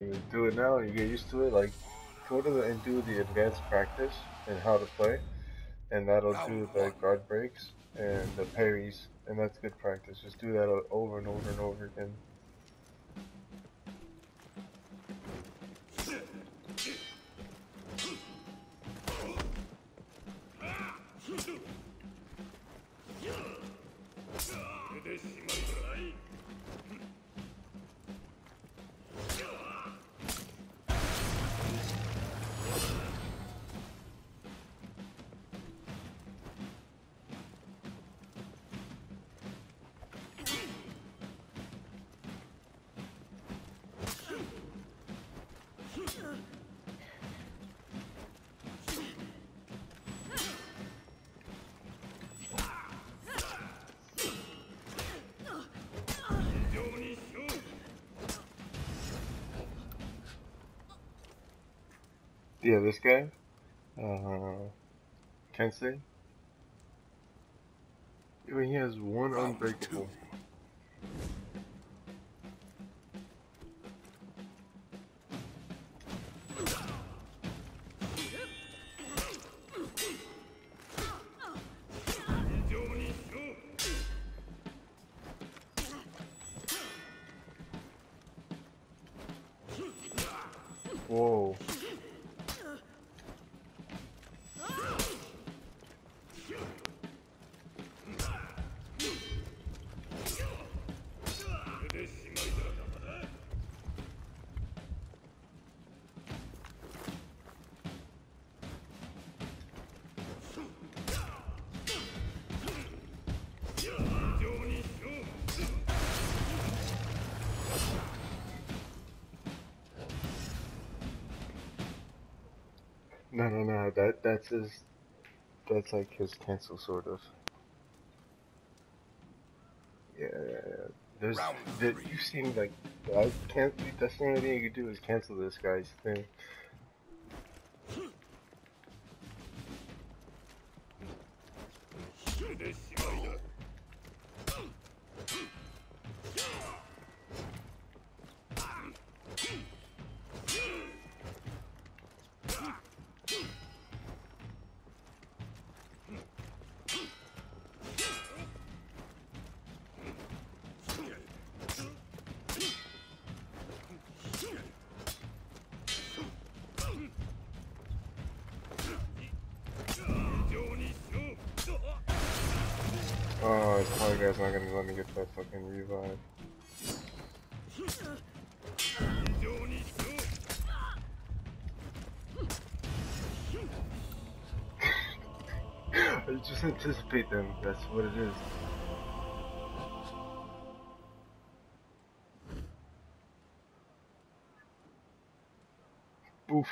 You do it now, you get used to it. Like, go to the, and do the advanced practice and how to play, and that'll do the guard breaks and the parries, and that's good practice. Just do that over and over and over again. Yeah, this guy, uh, Kensei. I mean, he has one unbreakable. Whoa. No, no, no. That that's his. That's like his cancel, sort of. Yeah, yeah, yeah. There's, there, you've seen like, I can't. That's the only thing you can do is cancel this guy's thing. Oh, this power guy's not gonna let me get that fucking revive. I just anticipate them, that's what it is. Oof.